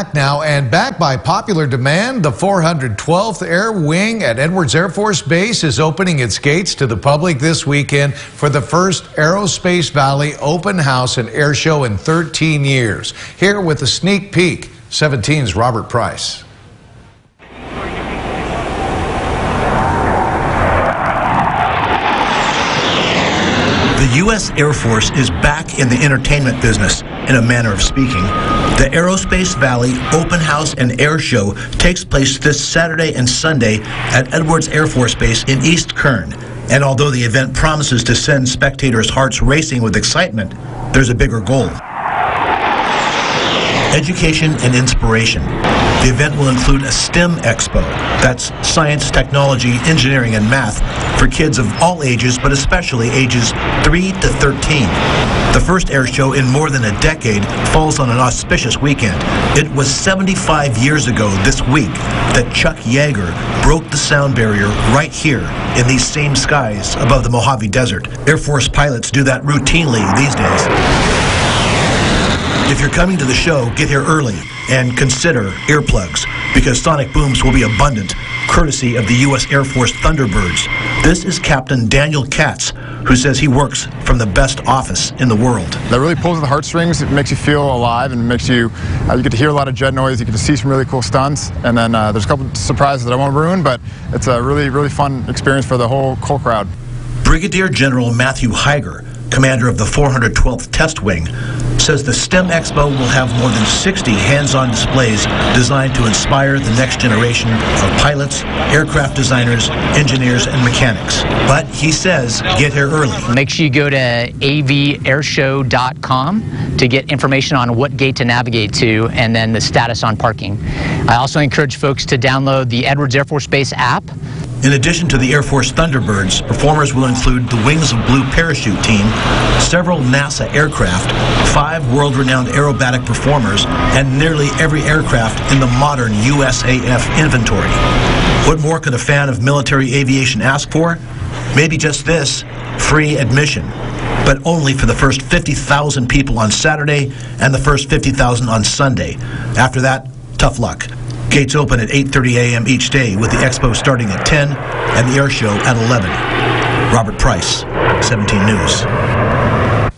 back now and back by popular demand. The 412th Air Wing at Edwards Air Force Base is opening its gates to the public this weekend for the first Aerospace Valley open house and air show in 13 years. Here with a sneak peek, 17's Robert Price. The U.S. Air Force is back in the entertainment business, in a manner of speaking. The Aerospace Valley Open House and Air Show takes place this Saturday and Sunday at Edwards Air Force Base in East Kern. And although the event promises to send spectators' hearts racing with excitement, there's a bigger goal education and inspiration. The event will include a STEM Expo. That's science, technology, engineering, and math for kids of all ages, but especially ages 3 to 13. The first air show in more than a decade falls on an auspicious weekend. It was 75 years ago this week that Chuck Yeager broke the sound barrier right here in these same skies above the Mojave Desert. Air Force pilots do that routinely these days. If you're coming to the show, get here early and consider earplugs because sonic booms will be abundant, courtesy of the U.S. Air Force Thunderbirds. This is Captain Daniel Katz, who says he works from the best office in the world. That really pulls at the heartstrings. It makes you feel alive and makes you, uh, you get to hear a lot of jet noise. You get to see some really cool stunts. And then uh, there's a couple surprises that I won't ruin, but it's a really, really fun experience for the whole, whole crowd. Brigadier General Matthew Higer commander of the 412th Test Wing, says the STEM Expo will have more than 60 hands-on displays designed to inspire the next generation of pilots, aircraft designers, engineers, and mechanics. But he says get here early. Make sure you go to avairshow.com to get information on what gate to navigate to and then the status on parking. I also encourage folks to download the Edwards Air Force Base app in addition to the Air Force Thunderbirds, performers will include the Wings of Blue parachute team, several NASA aircraft, five world-renowned aerobatic performers, and nearly every aircraft in the modern USAF inventory. What more could a fan of military aviation ask for? Maybe just this, free admission but only for the first 50,000 people on Saturday and the first 50,000 on Sunday. After that, tough luck. Gates open at 8.30 a.m. each day with the expo starting at 10 and the air show at 11. Robert Price, 17 News.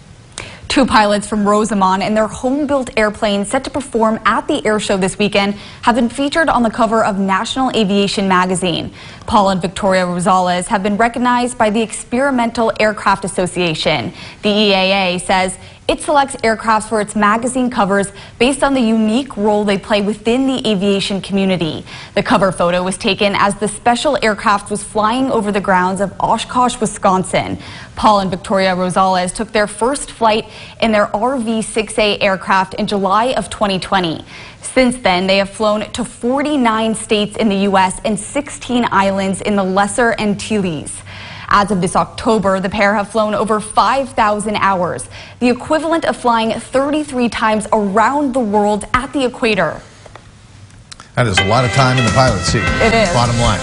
Two pilots from Rosamond and their home-built airplane set to perform at the air show this weekend have been featured on the cover of National Aviation magazine. Paul and Victoria Rosales have been recognized by the Experimental Aircraft Association. The EAA says it selects aircrafts for its magazine covers based on the unique role they play within the aviation community. The cover photo was taken as the special aircraft was flying over the grounds of Oshkosh, Wisconsin. Paul and Victoria Rosales took their first flight in their RV-6A aircraft in July of 2020. Since then, they have flown to 49 states in the U.S. and 16 islands in the Lesser Antilles. As of this October, the pair have flown over 5,000 hours, the equivalent of flying 33 times around the world at the equator. That is a lot of time in the pilot seat. It is. Bottom line.